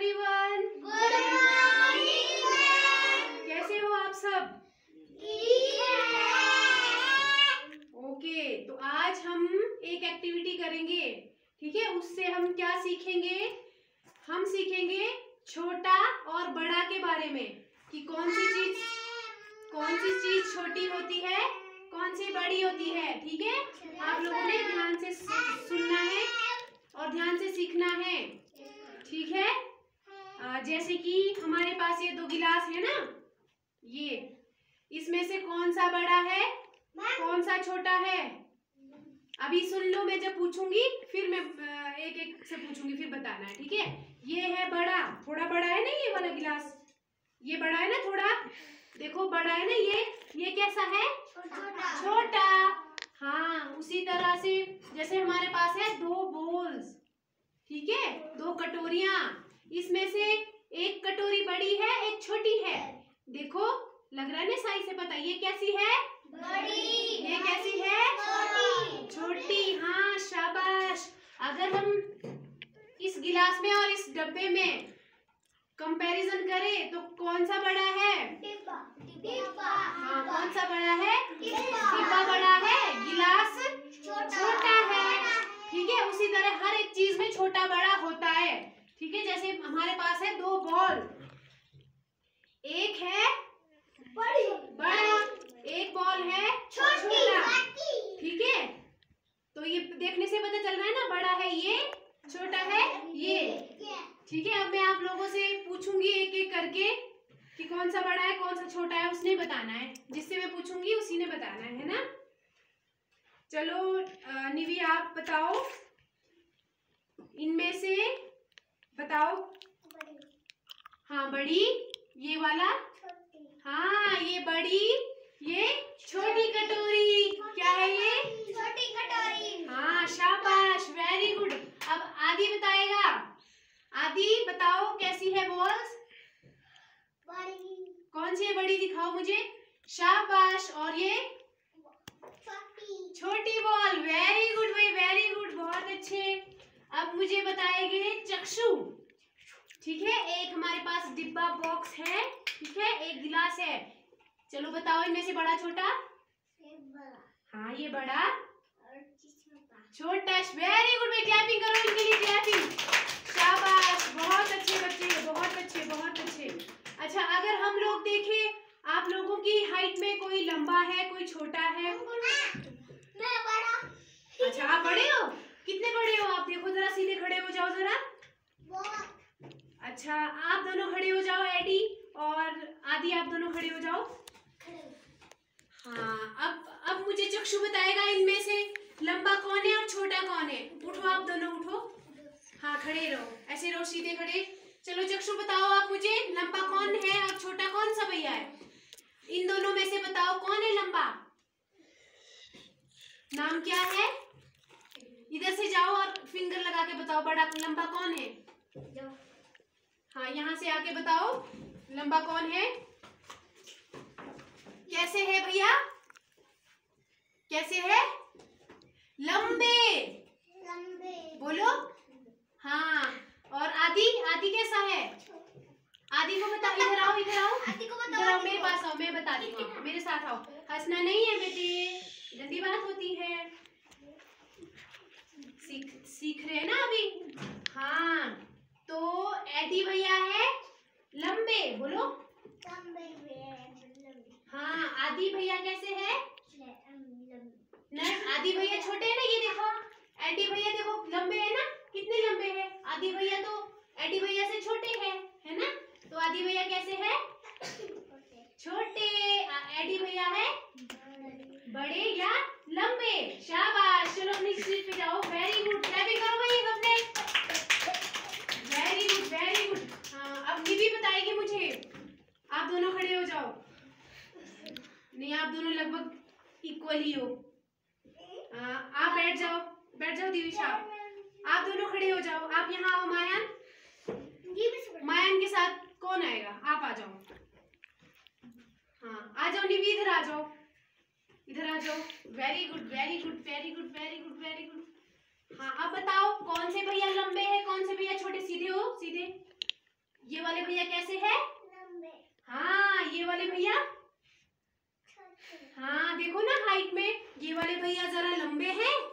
Everyone good morning कैसे हो आप सब? ओके तो आज हम एक एक्टिविटी करेंगे ठीक है? उससे हम क्या सीखेंगे? हम सीखेंगे छोटा और बड़ा के बारे में कि कौन सी चीज़ कौन सी चीज़ छोटी होती है कौन सी बड़ी होती है ठीक है? आप लोगों ने ध्यान से सुनना है और ध्यान से सीखना है ठीक है? जैसे कि हमारे पास ये दो गिलास है ना? ये। इसमें से कौन सा बड़ा है? कौन सा छोटा है? अभी सुन लो, मैं जब पूछूँगी, फिर मैं एक एक से पूछूँगी, फिर बताना है ठीक है? ये है बड़ा। थोड़ा बड़ा है ना ये वाला गिलास? ये बड़ा है ना थोड़ा? देखो, बड़ा है ना ये? ये कैसा है? छोटा। छोटा हाँ उसी तरह से, जैसे हमारे पास है दो बोल्स ठीक है? दो कटोरिया। इसमें से एक कटोरी बड़ी है एक छोटी है। देखो लग रहा है ना साई से पता ये कैसी है? बड़ी। ये कैसी है? छोटी। हाँ शाबाश। अगर हम इस गिलास में और इस डब्बे में कंपैरिजन करें तो कौन सा बड़ा है? हाँ कौन सा बड़ा है? डिब्बा बड़ा है गिलास छोटा है। ठीक है उसी तरह हर एक चीज़ में छोटा बड़ा होता है। ठीक है जैसे हमारे पास है दो बॉल। एक है बड़ा। एक बॉल है छोटा। ठीक है? तो ये देखने से पता चल रहा है ना बड़ा है ये छोटा है ये। ठीक है अब मैं आप लोगों से पूछूँगी एक एक करके कि कौन सा बड़ा है कौन सा छोटा है उसने बताना है। जिससे मैं पूछूँगी उसी ने बताना है है ना? चलो निवी आप बताओ। इनमें से बताओ। हाँ बड़ी ये वाला? हाँ ये बड़ी ये छोटी कटोरी। क्या है ये? छोटी कटोरी। हाँ शाबाश वेरी गुड अब आदि बताएगा। आदि बताओ कैसी है बॉल्स कौन सी है बड़ी दिखाओ मुझे। शाबाश और ये? छोटी। बॉल वेरी गुड भाई वेरी गुड बहुत अच्छे अब मुझे बताएँगे चक्षु ठीक है? एक हमारे पास डिब्बा बॉक्स है ठीक है? एक गिलास है। चलो बताओ इनमें से बड़ा छोटा? हाँ ये बड़ा। छोटा। वेरी गुड भाई। क्लैपिंग करो इनके लिए क्लैपिंग शाबाश। बहुत अच्छे बच्चे बहुत अच्छे बहुत अच्छे। अच्छा अगर हम लोग देखें आप लोगों की हाइट में कोई लंबा है कोई छोटा है? मैं बड़ा। अच्छा आप बड़े हो? कितने बड़े हो आप? देखो जरा सीधे खड़े हो जाओ जरा। अच्छा आप दोनों खड़े हो जाओ एडी और आदि, आप दोनों खड़े हो जाओ। हाँ अब अब मुझे चक्षु बताएगा इनमें से, लंबा कौन है और छोटा कौन है? उठो आप दोनों, उठो। हाँ खड़े रहो, ऐसे रहो, सीधे खड़े। चलो, चक्षु बताओ आप मुझे, लंबा कौन है और छोटा कौन सा भैया है? इन दोनों में से बताओ कौन है लंबा? नाम क्या है? इधर से जाओ और फिंगर लगा के बताओ, बड़ा, लंबा कौन है? हाँ यहाँ से आके बताओ लंबा कौन है? कैसे है भैया? कैसे है? लंबे। लंबे। बोलो। हाँ और आदि? आदि कैसा है? आदि को बताओ इधर आओ इधर आओ। आदि को बताओ मेरे पास आओ मैं बता दी मेरे साथ आओ। हंसना नहीं है बेटे गंदी बात होती है सीख सीख रहे हैं ना अभी हाँ तो एडी भैया है? लंबे बोलो। लंबे हाँ आदि भैया कैसे है? नहीं आदि भैया छोटे हैं ना ये देखो। एडी भैया देखो लंबे है ना? कितने लंबे हैं? आदि भैया तो एडी भैया से छोटे हैं है ना? तो आदि भैया कैसे है? छोटे। एडी भैया है? बड़े। या लंबे? शाबाश। चलो अपनी सीट पे जाओ। वेरी गुड क्लैपिंग करो भाई सबने वेरी गुड वेरी गुड हाँ अब बताएगी मुझे। आप दोनों खड़े हो जाओ। नहीं आप दोनों लगभग इक्वल ही हो। आ, आप बैठ जाओ। बैठ जाओ दिविशा आप दोनों खड़े हो जाओ। आप यहाँ आओ मायान। मायान के साथ कौन आएगा? आप आ जाओ। हाँ आ जाओ निधि इधर आ जाओ। इधर आ जाओ। Very good very good very good very good very good हाँ अब बताओ कौन से भैया लंबे हैं कौन से भैया छोटे? सीधे हो सीधे। भैया कैसे है? हाँ ये वाले भैया? हाँ देखो ना हाइट में। ये वाले भैया जरा लंबे हैं।